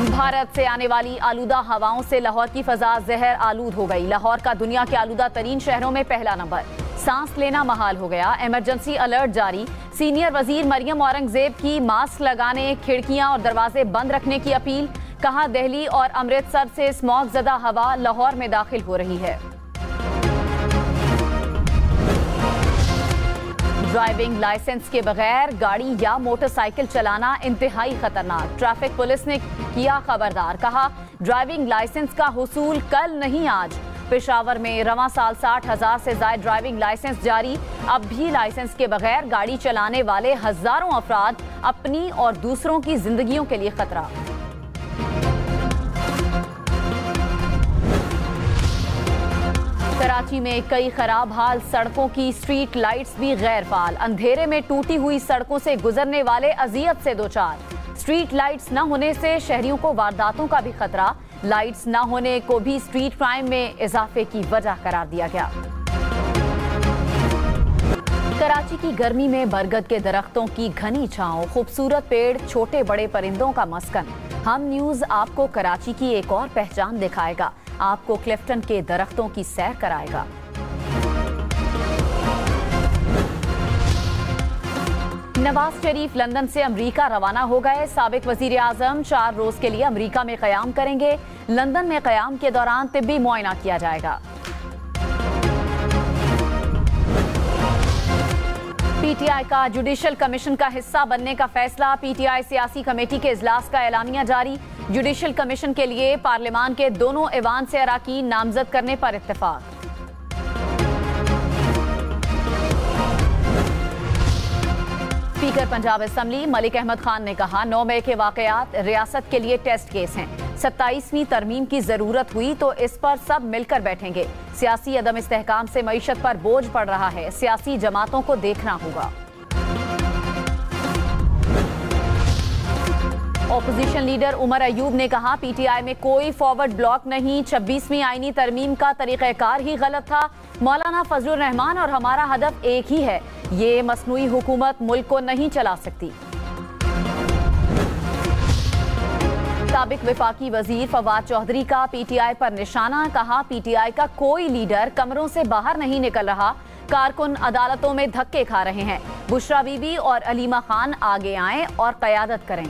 भारत से आने वाली आलूदा हवाओं से लाहौर की फजा जहर आलूद हो गई। लाहौर का दुनिया के आलूदा तरीन शहरों में पहला नंबर। सांस लेना महाल हो गया। इमरजेंसी अलर्ट जारी। सीनियर वज़ीर मरियम औरंगज़ेब की मास्क लगाने, खिड़कियाँ और दरवाजे बंद रखने की अपील। कहा दिल्ली और अमृतसर से स्मॉग जदा हवा लाहौर में दाखिल हो रही है। ड्राइविंग लाइसेंस के बगैर गाड़ी या मोटरसाइकिल चलाना इंतहाई खतरनाक। ट्रैफ़िक पुलिस ने किया खबरदार, कहा, ड्राइविंग लाइसेंस का हसूल कल नहीं आज। पेशावर में रवा साल साठ हज़ार से ज़्यादा ड्राइविंग लाइसेंस जारी। अब भी लाइसेंस के बगैर गाड़ी चलाने वाले हज़ारों अफराद अपनी और दूसरों की जिंदगियों के लिए खतरा। कराची में कई खराब हाल, सड़कों की स्ट्रीट लाइट्स भी गैर फाल अंधेरे में टूटी हुई सड़कों से गुजरने वाले अजियत से दो चार। स्ट्रीट लाइट्स न होने से शहरियों को वारदातों का भी खतरा। लाइट्स न होने को भी स्ट्रीट क्राइम में इजाफे की वजह करार दिया गया। कराची की गर्मी में बरगद के दरख्तों की घनी छांव, खूबसूरत पेड़, छोटे बड़े परिंदों का मस्कन। हम न्यूज़ आपको कराची की एक और पहचान दिखाएगा। आपको क्लिफ्टन के दरख्तों की सैर कराएगा। नवाज़ शरीफ लंदन से अमेरिका रवाना हो गए। सबक वज़ीर आज़म चार रोज के लिए अमेरिका में क्याम करेंगे। लंदन में क्याम के दौरान तिब्बी मुआयना किया जाएगा। पीटीआई का जुडिशल कमीशन का हिस्सा बनने का फैसला। पीटीआई सियासी कमेटी के इजलास का ऐलानिया जारी। जुडिशल कमीशन के लिए पार्लियामान के दोनों ऐवान से अराकीन नामजद करने पर इत्तेफाक। स्पीकर पंजाब असम्बली मलिक अहमद खान ने कहा, नौ मई के वाकयात रियासत के लिए टेस्ट केस हैं। सत्ताईसवीं तरमीम की ज़रूरत हुई तो इस पर सब मिलकर बैठेंगे। सियासी अदम इस्तेकाम से मीशत पर बोझ पड़ रहा है। सियासी जमातों को देखना होगा। ओपोजिशन लीडर उमर अयूब ने कहा, पीटीआई में कोई फॉरवर्ड ब्लॉक नहीं। छब्बीसवीं आईनी तरमीम का तरीक़ाकार ही गलत था। मौलाना फजल रहमान और हमारा हदफ एक ही है। ये मसनू हुकूमत मुल्क को नहीं चला सकती। सबक विफाकी वज़ीर फवाद चौधरी का पीटीआई पर निशाना, कहा, पीटीआई का कोई लीडर कमरों से बाहर नहीं निकल रहा। कारकुन अदालतों में धक्के खा रहे हैं। बुशरा बीबी और अलीमा खान आगे आएँ और कयादत करें।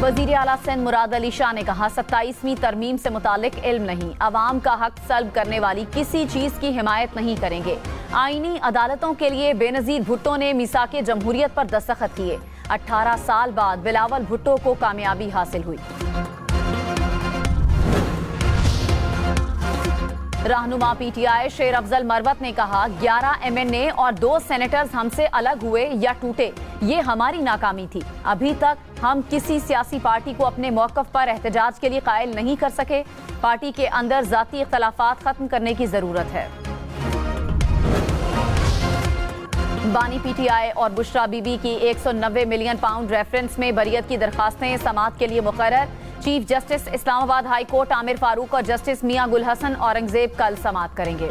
वज़ीर अला सिंध मुराद अली शाह ने कहा, सत्ताईसवीं तरमीम से मुतालिक इल्म नहीं। आवाम का हक सल्ब करने वाली किसी चीज़ की हिमायत नहीं करेंगे। आईनी अदालतों के लिए बेनजीर भुट्टो ने मिसा के जमहूरियत पर दस्तखत किए। 18 साल बाद बिलावल भुट्टो को कामयाबी हासिल हुई। रहनुमा पीटीआई शेर अफजल मरवत ने कहा 11 एमएनए और दो सेनेटर्स हमसे अलग हुए या टूटे, ये हमारी नाकामी थी। अभी तक हम किसी सियासी पार्टी को अपने मौकफ पर एहतजाज के लिए कायल नहीं कर सके। पार्टी के अंदर जाती इख्तलाफात खत्म करने की ज़रूरत है। बानी पीटीआई और बुशरा बीबी की 190 मिलियन पाउंड रेफरेंस में बरियत की दरखास्तें समात के लिए मुकर chief justice Islamabad high court Aamir Farooq और जस्टिस मियाँ गुल हसन औरंगज़ेब कल समाप्त करेंगे।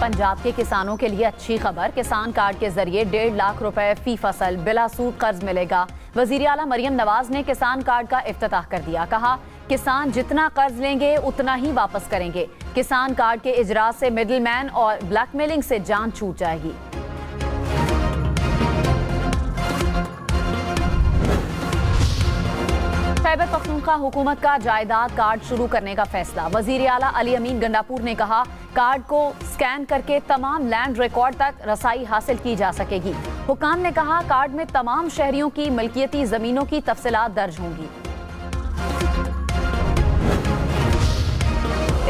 पंजाब के किसानों के लिए अच्छी खबर। किसान कार्ड के ज़रिए डेढ़ लाख रुपए फ़ी फ़सल बिला सूद कर्ज मिलेगा। वज़ीर अला मरियम नवाज़ ने किसान कार्ड का इफ्तः कर दिया। कहा, किसान जितना कर्ज लेंगे, उतना ही वापस करेंगे। किसान कार्ड के इजरा से मिडिलमैन और ब्लैकमेलिंग से जान छूट जाएगी। खैबर पख्तूनख्वा हुकूमत का जायदाद कार्ड शुरू करने का फैसला। वज़ीर आला अली अमीन गंडापुर ने कहा, कार्ड को स्कैन करके तमाम लैंड रिकॉर्ड तक रसाई हासिल की जा सकेगी। हुकाम ने कहा, कार्ड में तमाम शहरियों की मिल्कियती जमीनों की तफसीलात दर्ज होंगी।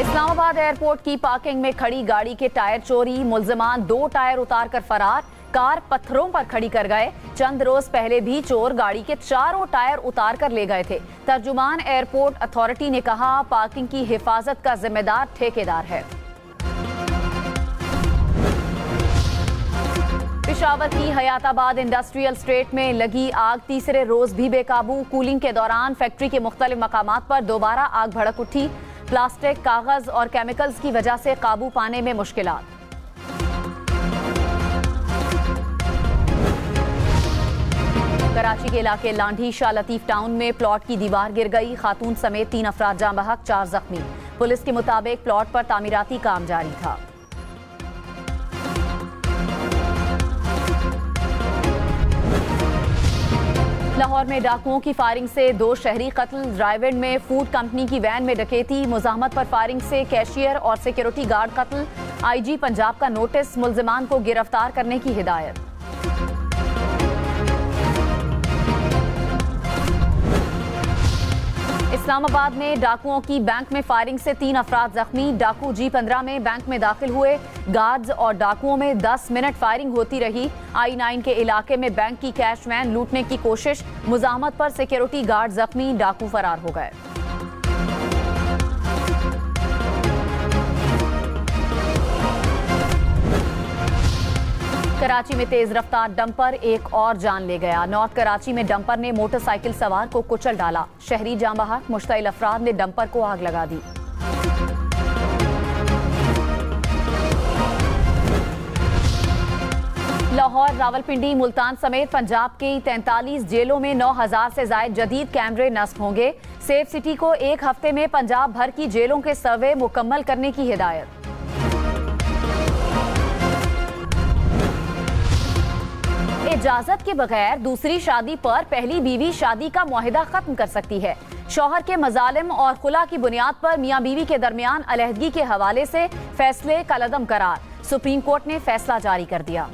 इस्लामाबाद एयरपोर्ट की पार्किंग में खड़ी गाड़ी के टायर चोरी, मुलजमान दो टायर उतार कर फरार कार पत्थरों पर खड़ी कर गए। चंद रोज पहले भी चोर गाड़ी के चारों टायर उतार कर ले गए थे। तर्जुमान एयरपोर्ट अथॉरिटी ने कहा, पार्किंग की हिफाजत का जिम्मेदार ठेकेदार है। पिशावर की हयाताबाद इंडस्ट्रियल स्टेट में लगी आग तीसरे रोज भी बेकाबू। कूलिंग के दौरान फैक्ट्री के मुख्तलिफ़ मकाम पर दोबारा आग भड़क उठी। प्लास्टिक, कागज़ और केमिकल्स की वजह से काबू पाने में मुश्किलात। कराची के इलाके लांढी शाह लतीफ टाउन में प्लॉट की दीवार गिर गई। खातून समेत तीन अफराद जाम बहक, चार जख्मी। पुलिस के मुताबिक प्लॉट पर तामीराती काम जारी था। लाहौर में डाकुओं की फायरिंग से दो शहरी कत्ल ड्राइवेंड में फ़ूड कंपनी की वैन में डकैती, मुजामत पर फायरिंग से कैशियर और सिक्योरिटी गार्ड कत्ल। आईजी पंजाब का नोटिस, मुलजमान को गिरफ़्तार करने की हिदायत। इस्लामाबाद में डाकुओं की बैंक में फायरिंग से तीन अफराद जख्मी। डाकू जी पंद्रह में बैंक में दाखिल हुए। गार्ड्स और डाकुओं में 10 मिनट फायरिंग होती रही। आई नाइन के इलाके में बैंक की कैश वैन लूटने की कोशिश। मुजामत पर सिक्योरिटी गार्ड जख्मी, डाकू फरार हो गए। कराची में तेज रफ्तार डंपर एक और जान ले गया। नॉर्थ कराची में डंपर ने मोटरसाइकिल सवार को कुचल डाला। शहरी जाम बहक मुश्तिल अफराद ने डंपर को आग लगा दी। लाहौर, रावलपिंडी, मुल्तान समेत पंजाब की 43 जेलों में 9000 से जायद जदीद कैमरे नस्ब होंगे। सेफ़ सिटी को एक हफ़्ते में पंजाब भर की जेलों के सर्वे मुकम्मल करने की हिदायत। इजाज़त के बगैर दूसरी शादी पर पहली बीवी शादी का माहिदा खत्म कर सकती है। शोहर के मजालिम और खुला की बुनियाद पर मियाँ बीवी के दरमियान अलहदगी के हवाले से फैसले कलदम करार। सुप्रीम कोर्ट ने फैसला जारी कर दिया।